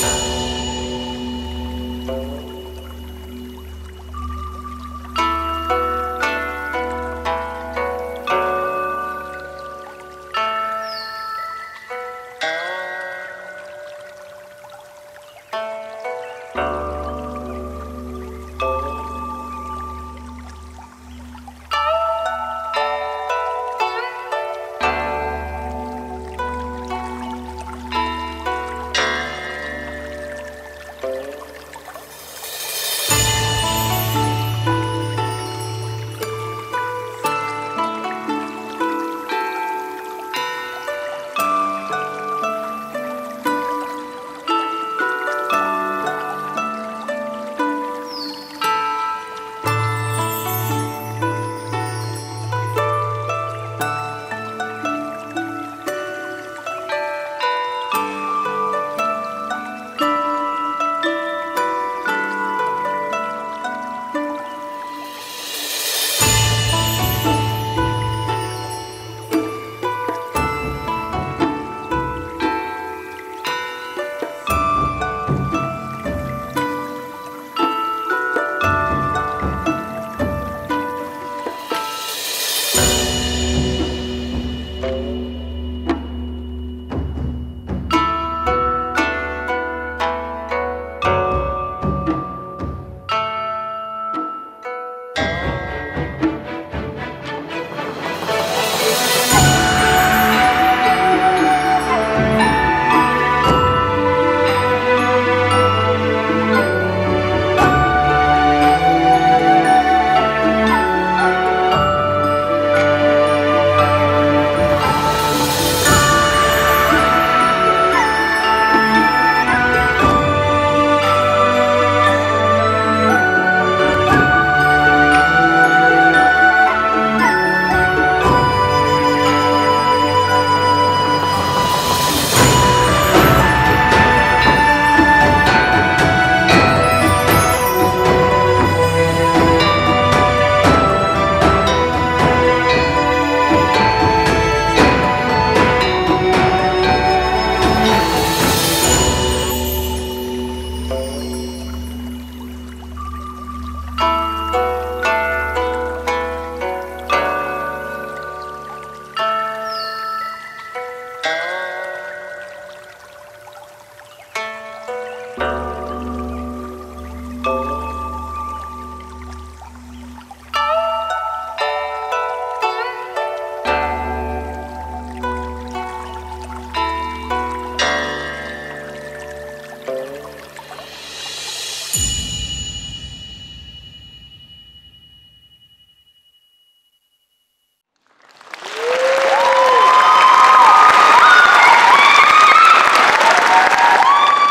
Música